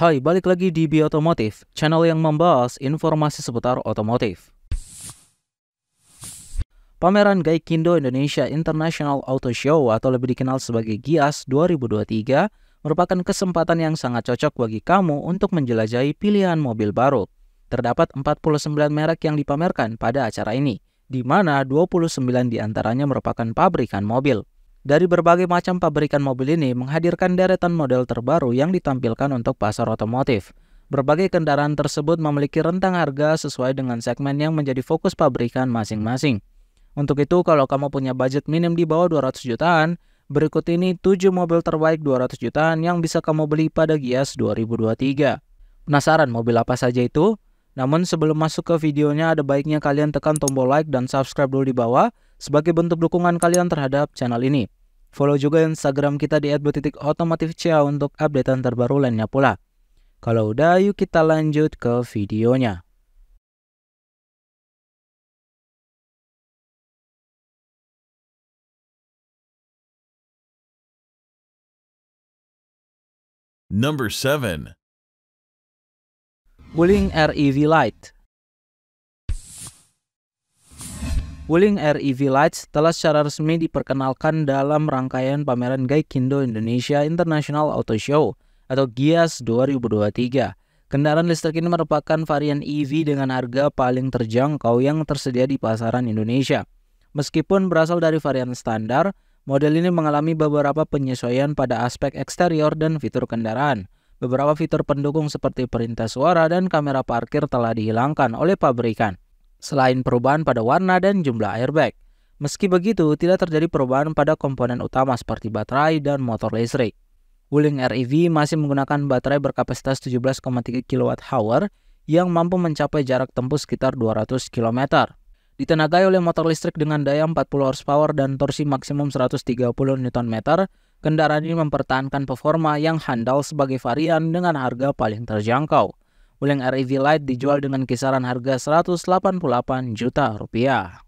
Hai, balik lagi di Bi Otomotif, channel yang membahas informasi seputar otomotif. Pameran Gaikindo Indonesia International Auto Show atau lebih dikenal sebagai GIAS 2023 merupakan kesempatan yang sangat cocok bagi kamu untuk menjelajahi pilihan mobil baru. Terdapat 49 merek yang dipamerkan pada acara ini, di mana 29 di antaranya merupakan pabrikan mobil. Dari berbagai macam pabrikan mobil ini menghadirkan deretan model terbaru yang ditampilkan untuk pasar otomotif. Berbagai kendaraan tersebut memiliki rentang harga sesuai dengan segmen yang menjadi fokus pabrikan masing-masing. Untuk itu, kalau kamu punya budget minim di bawah 200 jutaan, berikut ini 7 mobil terbaik 200 jutaan yang bisa kamu beli pada Gias 2023. Penasaran mobil apa saja itu? Namun sebelum masuk ke videonya ada baiknya kalian tekan tombol like dan subscribe dulu di bawah sebagai bentuk dukungan kalian terhadap channel ini. Follow juga Instagram kita di @otomotifca untuk updatean terbaru lainnya pula. Kalau udah, yuk kita lanjut ke videonya. Number 7. Wuling REV Lite Wuling REV Lights telah secara resmi diperkenalkan dalam rangkaian pameran Gaikindo Indonesia International Auto Show atau GIAS 2023. Kendaraan listrik ini merupakan varian EV dengan harga paling terjangkau yang tersedia di pasaran Indonesia. Meskipun berasal dari varian standar, model ini mengalami beberapa penyesuaian pada aspek eksterior dan fitur kendaraan. Beberapa fitur pendukung seperti perintah suara dan kamera parkir telah dihilangkan oleh pabrikan selain perubahan pada warna dan jumlah airbag. Meski begitu, tidak terjadi perubahan pada komponen utama seperti baterai dan motor listrik. Wuling REV masih menggunakan baterai berkapasitas 17,3 kWh yang mampu mencapai jarak tempuh sekitar 200 km. Ditenagai oleh motor listrik dengan daya 40 horsepower dan torsi maksimum 130 Nm, kendaraan ini mempertahankan performa yang handal sebagai varian dengan harga paling terjangkau. Wuling REV Lite dijual dengan kisaran harga 188 juta rupiah.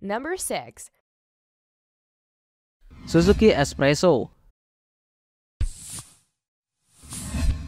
Number 6. Suzuki Espresso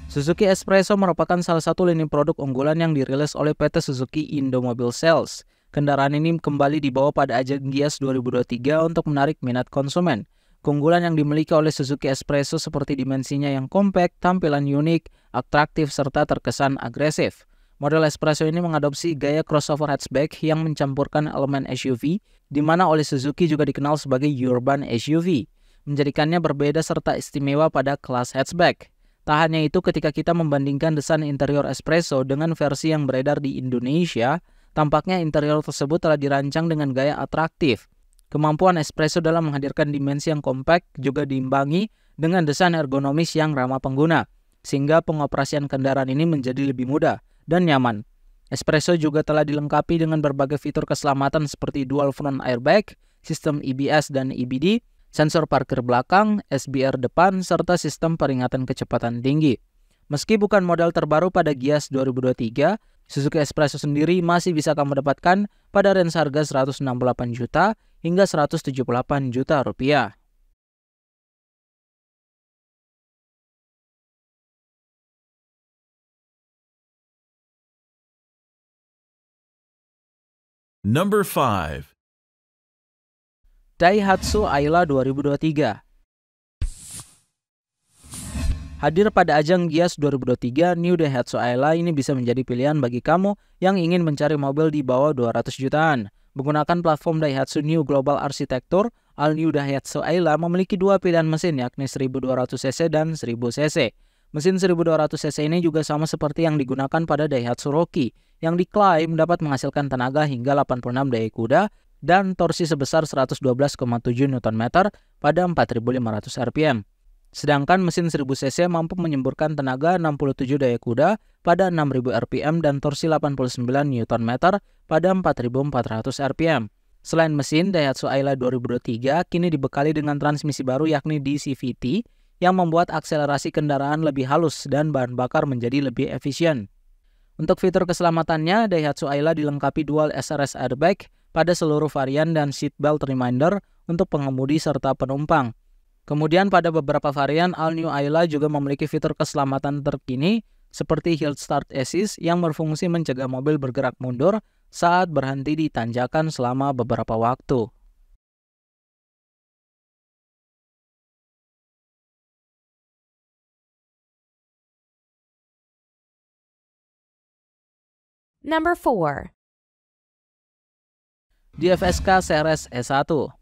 Suzuki Espresso merupakan salah satu lini produk unggulan yang dirilis oleh PT Suzuki Indomobil Sales. Kendaraan ini kembali dibawa pada ajang Gias 2023 untuk menarik minat konsumen. Keunggulan yang dimiliki oleh Suzuki Espresso seperti dimensinya yang kompak, tampilan unik, atraktif, serta terkesan agresif. Model Espresso ini mengadopsi gaya crossover hatchback yang mencampurkan elemen SUV, di mana oleh Suzuki juga dikenal sebagai urban SUV, menjadikannya berbeda serta istimewa pada kelas hatchback. Tak hanya itu, ketika kita membandingkan desain interior Espresso dengan versi yang beredar di Indonesia, Tampaknya interior tersebut telah dirancang dengan gaya atraktif. Kemampuan espresso dalam menghadirkan dimensi yang kompak juga diimbangi dengan desain ergonomis yang ramah pengguna, sehingga pengoperasian kendaraan ini menjadi lebih mudah dan nyaman. Espresso juga telah dilengkapi dengan berbagai fitur keselamatan seperti dual front airbag, sistem EBS dan EBD, sensor parkir belakang, SBR depan, serta sistem peringatan kecepatan tinggi. Meski bukan model terbaru pada Gias 2023, Suzuki Espresso sendiri masih bisa kamu dapatkan pada range harga 168 juta hingga 178 juta rupiah. Number 5. Daihatsu Ayla 2023 Hadir pada ajang Gias 2023, New Daihatsu Ayla ini bisa menjadi pilihan bagi kamu yang ingin mencari mobil di bawah 200 jutaan. Menggunakan platform Daihatsu New Global Architecture, All New Daihatsu Ayla memiliki dua pilihan mesin yakni 1200cc dan 1000cc. Mesin 1200cc ini juga sama seperti yang digunakan pada Daihatsu Rocky, yang diklaim dapat menghasilkan tenaga hingga 86 daya kuda dan torsi sebesar 112,7 Nm pada 4500 rpm. Sedangkan mesin 1000cc mampu menyemburkan tenaga 67 daya kuda pada 6000 rpm dan torsi 89 Nm pada 4400 rpm. Selain mesin, Daihatsu Ayla 2023 kini dibekali dengan transmisi baru yakni DCVT yang membuat akselerasi kendaraan lebih halus dan bahan bakar menjadi lebih efisien. Untuk fitur keselamatannya, Daihatsu Ayla dilengkapi dual SRS airbag pada seluruh varian dan seatbelt reminder untuk pengemudi serta penumpang. Kemudian pada beberapa varian, All New Ayla juga memiliki fitur keselamatan terkini seperti Hill Start Assist yang berfungsi mencegah mobil bergerak mundur saat berhenti di tanjakan selama beberapa waktu. Number 4. DFSK Seres E1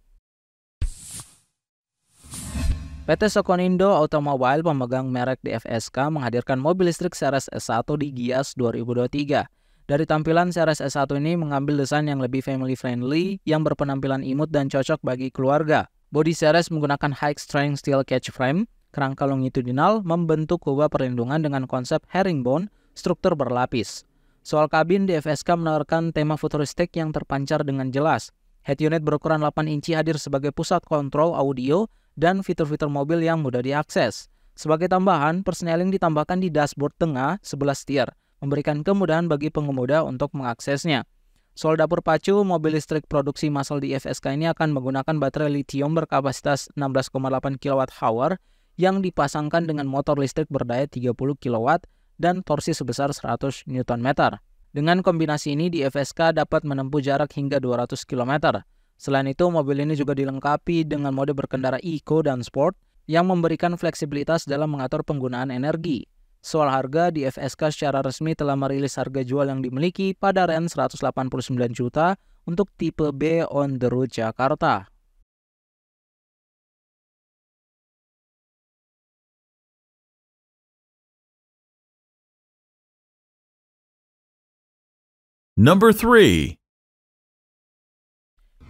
PT Sokonindo Automobile pemegang merek DFSK menghadirkan mobil listrik Seres S1 di Gias 2023. Dari tampilan Seres S1 ini mengambil desain yang lebih family friendly yang berpenampilan imut dan cocok bagi keluarga. Bodi Seres menggunakan high strength steel catch frame, kerangka longitudinal membentuk kubah perlindungan dengan konsep herringbone, struktur berlapis. Soal kabin, DFSK menawarkan tema futuristik yang terpancar dengan jelas. Head unit berukuran 8 inci hadir sebagai pusat kontrol audio dan fitur-fitur mobil yang mudah diakses. Sebagai tambahan, persneling ditambahkan di dashboard tengah sebelah setir, memberikan kemudahan bagi pengemudi untuk mengaksesnya. Soal dapur pacu, mobil listrik produksi massal di FSK ini akan menggunakan baterai lithium berkapasitas 16,8 kWh yang dipasangkan dengan motor listrik berdaya 30 kW dan torsi sebesar 100 Nm. Dengan kombinasi ini di FSK dapat menempuh jarak hingga 200 km. Selain itu, mobil ini juga dilengkapi dengan mode berkendara eco dan sport yang memberikan fleksibilitas dalam mengatur penggunaan energi. Soal harga, di FSK secara resmi telah merilis harga jual yang dimiliki pada range 189 juta untuk tipe B on the road Jakarta. Number 3.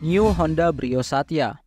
New Honda Brio Satya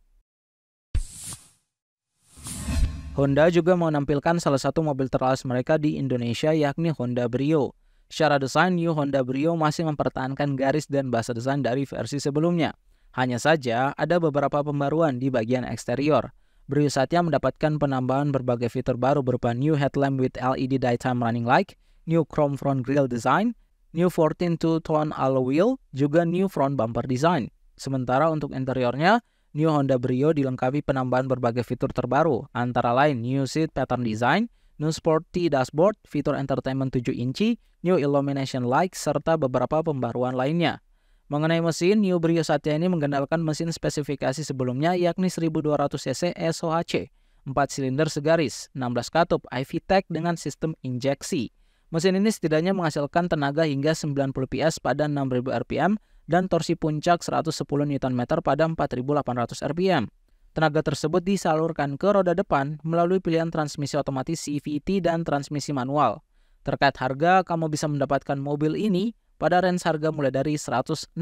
Honda juga menampilkan salah satu mobil terlaris mereka di Indonesia yakni Honda Brio. Secara desain, New Honda Brio masih mempertahankan garis dan bahasa desain dari versi sebelumnya. Hanya saja, ada beberapa pembaruan di bagian eksterior. Brio Satya mendapatkan penambahan berbagai fitur baru berupa new headlamp with LED daytime running light, new chrome front grille design, new 14 two-tone alloy wheel, juga new front bumper design. Sementara untuk interiornya, New Honda Brio dilengkapi penambahan berbagai fitur terbaru, antara lain New Seat Pattern Design, New Sporty Dashboard, fitur entertainment 7 inci, New Illumination Light, serta beberapa pembaruan lainnya. Mengenai mesin, New Brio Satya ini mengandalkan mesin spesifikasi sebelumnya yakni 1200cc SOHC, 4 silinder segaris, 16 katup iVTEC dengan sistem injeksi. Mesin ini setidaknya menghasilkan tenaga hingga 90 PS pada 6000 rpm dan torsi puncak 110 Nm pada 4800 rpm. Tenaga tersebut disalurkan ke roda depan melalui pilihan transmisi otomatis CVT dan transmisi manual. Terkait harga, kamu bisa mendapatkan mobil ini pada range harga mulai dari 165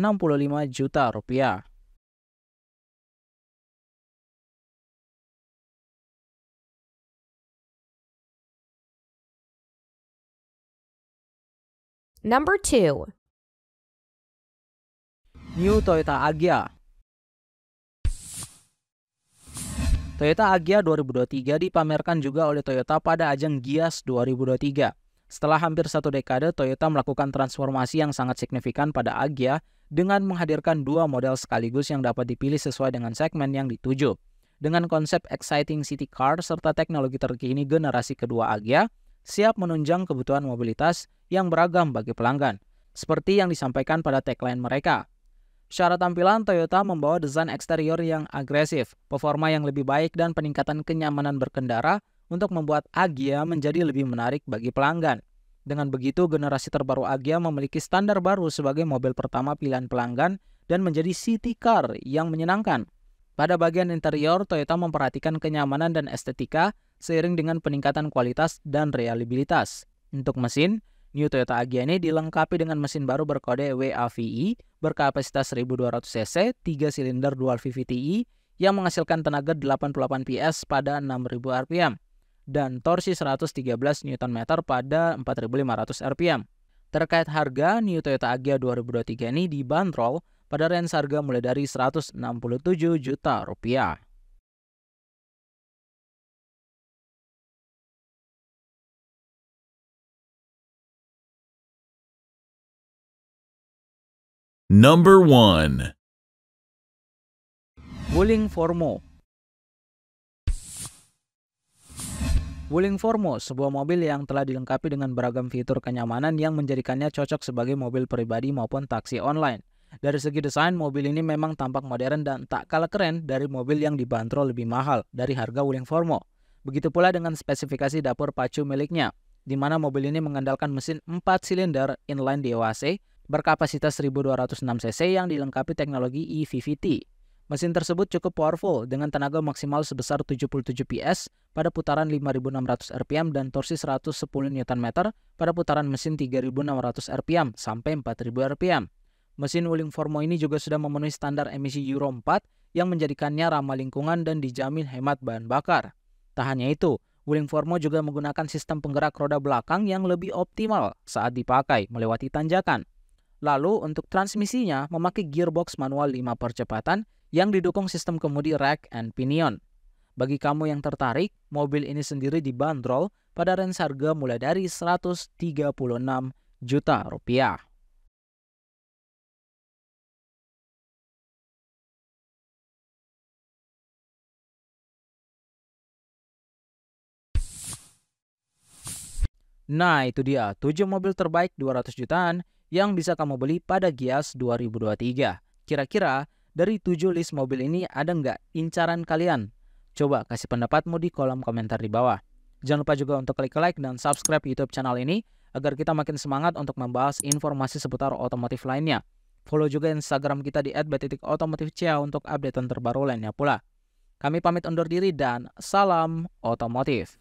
juta rupiah. Number 2. New Toyota Agya Toyota Agya 2023 dipamerkan juga oleh Toyota pada ajang Gias 2023. Setelah hampir satu dekade, Toyota melakukan transformasi yang sangat signifikan pada Agya dengan menghadirkan dua model sekaligus yang dapat dipilih sesuai dengan segmen yang dituju. Dengan konsep exciting city car serta teknologi terkini generasi kedua Agya, siap menunjang kebutuhan mobilitas yang beragam bagi pelanggan. Seperti yang disampaikan pada tagline mereka, Secara tampilan, Toyota membawa desain eksterior yang agresif, performa yang lebih baik, dan peningkatan kenyamanan berkendara untuk membuat Agya menjadi lebih menarik bagi pelanggan. Dengan begitu, generasi terbaru Agya memiliki standar baru sebagai mobil pertama pilihan pelanggan dan menjadi city car yang menyenangkan. Pada bagian interior, Toyota memperhatikan kenyamanan dan estetika seiring dengan peningkatan kualitas dan reliabilitas. Untuk mesin, New Toyota Agya ini dilengkapi dengan mesin baru berkode WAVI berkapasitas 1200 cc, 3 silinder dual VVTi yang menghasilkan tenaga 88 PS pada 6000 rpm dan torsi 113 Nm pada 4500 rpm. Terkait harga, New Toyota Agya 2023 ini dibanderol pada range harga mulai dari 167 juta rupiah. Number 1. Wuling Formo Wuling Formo, sebuah mobil yang telah dilengkapi dengan beragam fitur kenyamanan yang menjadikannya cocok sebagai mobil pribadi maupun taksi online. Dari segi desain, mobil ini memang tampak modern dan tak kalah keren dari mobil yang dibanderol lebih mahal dari harga Wuling Formo. Begitu pula dengan spesifikasi dapur pacu miliknya, di mana mobil ini mengandalkan mesin 4 silinder inline DOHC berkapasitas 1206 cc yang dilengkapi teknologi eVVT. Mesin tersebut cukup powerful dengan tenaga maksimal sebesar 77 PS pada putaran 5600 rpm dan torsi 110 Nm pada putaran mesin 3600 rpm sampai 4000 rpm. Mesin Wuling Formo ini juga sudah memenuhi standar emisi Euro 4 yang menjadikannya ramah lingkungan dan dijamin hemat bahan bakar. Tak hanya itu, Wuling Formo juga menggunakan sistem penggerak roda belakang yang lebih optimal saat dipakai melewati tanjakan. Lalu untuk transmisinya memakai gearbox manual 5 percepatan yang didukung sistem kemudi rack and pinion. Bagi kamu yang tertarik, mobil ini sendiri dibanderol pada range harga mulai dari 136 juta rupiah. Nah, itu dia 7 mobil terbaik 200 jutaan yang bisa kamu beli pada Gias 2023. Kira-kira dari 7 list mobil ini ada nggak incaran kalian? Coba kasih pendapatmu di kolom komentar di bawah. Jangan lupa juga untuk klik like dan subscribe YouTube channel ini agar kita makin semangat untuk membahas informasi seputar otomotif lainnya. Follow juga Instagram kita di @b.otomotifcia untuk update terbaru lainnya pula. Kami pamit undur diri dan salam otomotif.